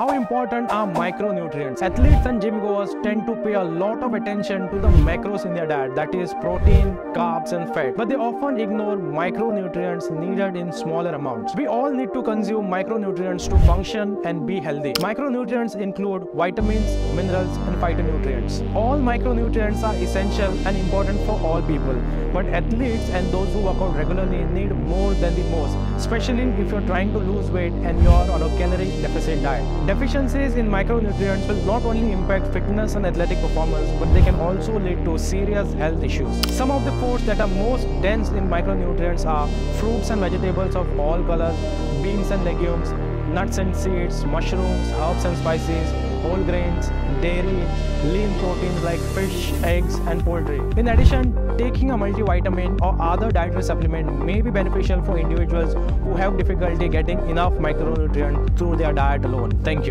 How important are micronutrients? Athletes and gym goers tend to pay a lot of attention to the macros in their diet, that is protein, carbs and fat. But they often ignore micronutrients needed in smaller amounts. We all need to consume micronutrients to function and be healthy. Micronutrients include vitamins, minerals and phytonutrients. All micronutrients are essential and important for all people. But athletes and those who work out regularly need more than the most, especially if you're trying to lose weight and you're on a calorie deficit diet. Deficiencies in micronutrients will not only impact fitness and athletic performance, but they can also lead to serious health issues. Some of the foods that are most dense in micronutrients are fruits and vegetables of all colors, beans and legumes, nuts and seeds, mushrooms, herbs and spices, whole grains, dairy, lean proteins like fish, eggs, and poultry. In addition, taking a multivitamin or other dietary supplement may be beneficial for individuals who have difficulty getting enough micronutrients through their diet alone. Thank you.